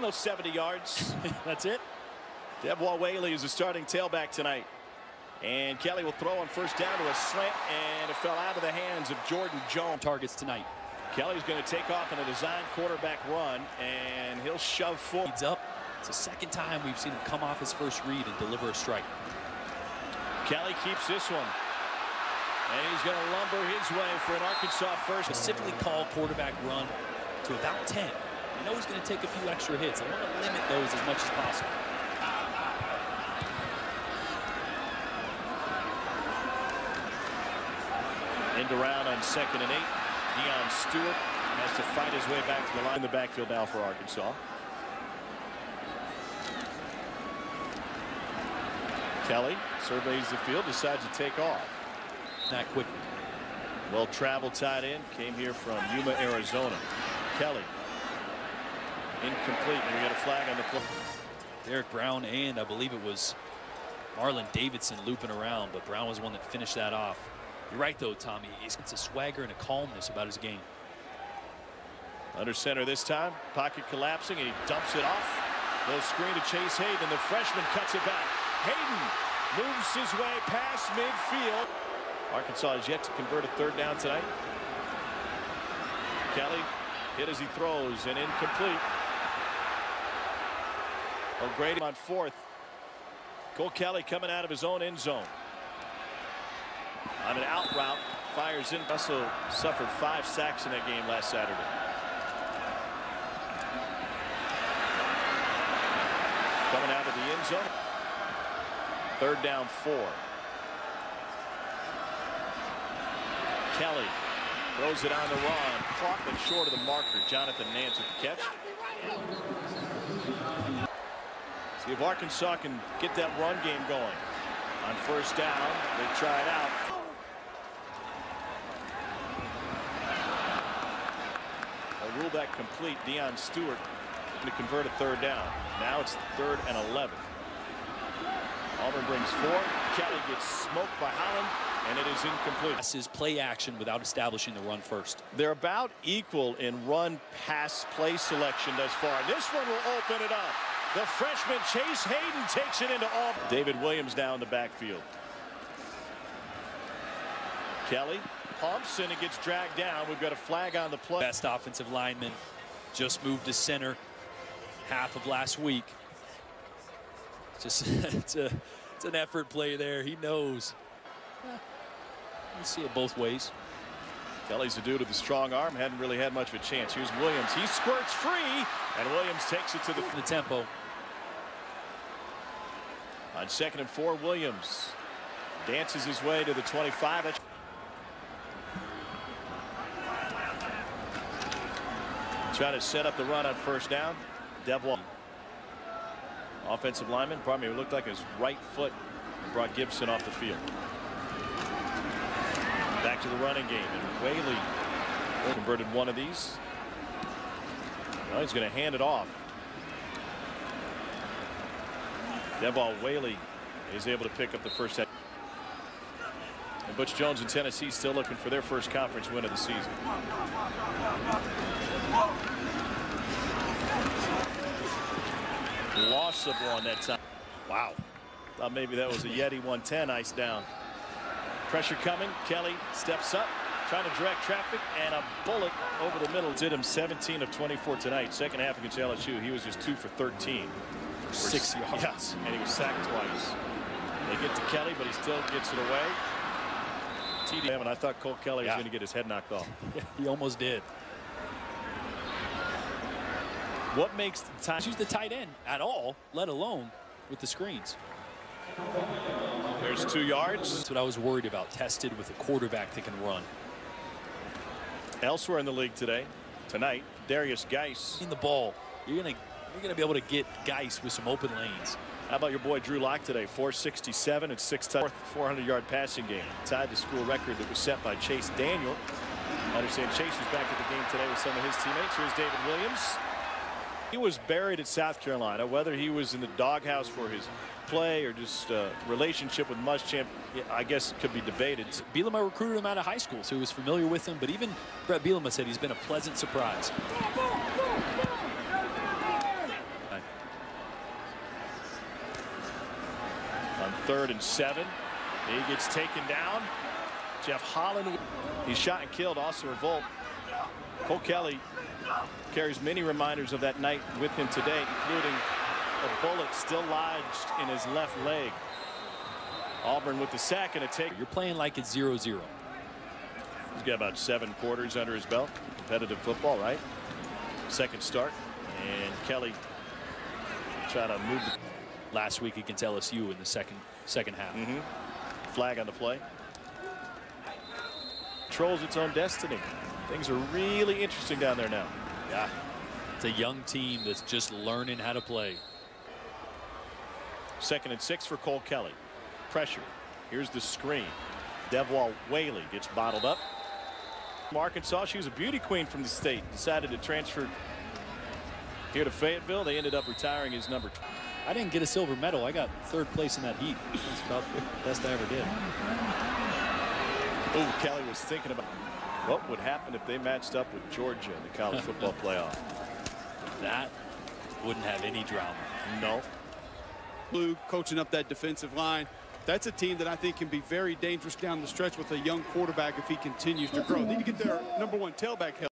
Those 70 yards. That's it. Devwah Whaley is the starting tailback tonight. And Kelly will throw on first down to a slant, and it fell out of the hands of Jordan Jones. Targets tonight. Kelly's going to take off in a design quarterback run, and he'll shove forward. Leads up. It's the second time we've seen him come off his first read and deliver a strike. Kelly keeps this one. And he's going to lumber his way for an Arkansas first. Specifically called quarterback run to about 10. I know he's going to take a few extra hits. I want to limit those as much as possible. End around on second and eight. Deon Stewart has to fight his way back to the line in the backfield now for Arkansas. Kelly surveys the field, decides to take off. That quickly. Well-traveled tight end, came here from Yuma, Arizona. Kelly. Incomplete, we got a flag on the play. Derrick Brown and I believe it was Marlon Davidson looping around, but Brown was the one that finished that off. You're right, though, Tommy. It's a swagger and a calmness about his game. Under center this time. Pocket collapsing, and he dumps it off. Little screen to Chase Hayden. The freshman cuts it back. Hayden moves his way past midfield. Arkansas has yet to convert a third down tonight. Kelly hit as he throws and incomplete. O'Grady on fourth. Cole Kelly coming out of his own end zone. On an out route, fires in. Russell suffered five sacks in that game last Saturday. Coming out of the end zone. Third down four. Kelly throws it on the run. Caught but short of the marker. Jonathan Nance with the catch. See if Arkansas can get that run game going. On first down, they try it out. A rule that complete. Deon Stewart to convert a third down. Now it's third and 11. Auburn brings four. Kelly gets smoked by Holland, and it is incomplete. That's his play action without establishing the run first. They're about equal in run pass play selection thus far. This one will open it up. The freshman Chase Hayden takes it into Auburn. David Williams down the backfield. Kelly pumps and it gets dragged down. We've got a flag on the play. Best offensive lineman just moved to center half of last week. Just it's a it's an effort play there. He knows. You see it both ways. Kelly's a dude with a strong arm. Hadn't really had much of a chance. Here's Williams. He squirts free, and Williams takes it to the, the tempo. On second and four, Williams dances his way to the 25. Trying to set up the run on first down. Devwah. Offensive lineman, pardon me, it looked like his right foot brought Gibson off the field. Back to the running game, and Whaley converted one of these. Now he's going to hand it off. Devwah Whaley is able to pick up the first head. And Butch Jones and Tennessee still looking for their first conference win of the season. Loss of one that time. Wow. Thought maybe that was a Yeti 110 ice down. Pressure coming. Kelly steps up, trying to direct traffic, and a bullet over the middle. Did him 17 of 24 tonight. Second half against LSU, he was just two for 13. For six yards. Yes, and he was sacked twice. They get to Kelly, but he still gets it away. TD, and I thought Cole Kelly yeah. was going to get his head knocked off. he almost did. What makes the time use the tight end at all, let alone with the screens? There's two yards. That's what I was worried about. Tested with a quarterback that can run. Elsewhere in the league today, tonight, Derrius Guice. In the ball, you're gonna you're gonna be able to get Guice with some open lanes. How about your boy Drew Lock today? 467 and six 400 yard passing game. Tied the school record that was set by Chase Daniel. I understand Chase was back at the game today with some of his teammates. Here's David Williams. He was buried at South Carolina, whether he was in the doghouse for his play or just a relationship with Muschamp, I guess it could be debated. Bielema recruited him out of high school, so he was familiar with him. But even Bret Bielema said he's been a pleasant surprise. On third and seven, he gets taken down. Jeff Holland, he's shot and killed. Also, Revolt. Cole Kelly carries many reminders of that night with him today, including a bullet still lodged in his left leg. Auburn with the sack and a take. You're playing like it's 0 0. He's got about seven quarters under his belt. Competitive football, right? Second start. And Kelly try to move the Last week he against LSU in the second second half. Mhm. flag on the play. Controls its own destiny. Things are really interesting down there now. Yeah. It's a young team that's just learning how to play. Second and six for Cole Kelly. Pressure. Here's the screen. Devwah Whaley gets bottled up. Arkansas, she was a beauty queen from the state. Decided to transfer here to Fayetteville. They ended up retiring his number. I didn't get a silver medal. I got third place in that heat. That's about the best I ever did. Oh, Kelly was thinking about what would happen if they matched up with Georgia in the college football playoff. That wouldn't have any drama. No. Blue coaching up that defensive line. That's a team that I think can be very dangerous down the stretch with a young quarterback if he continues to grow. Need to get their number one tailback help.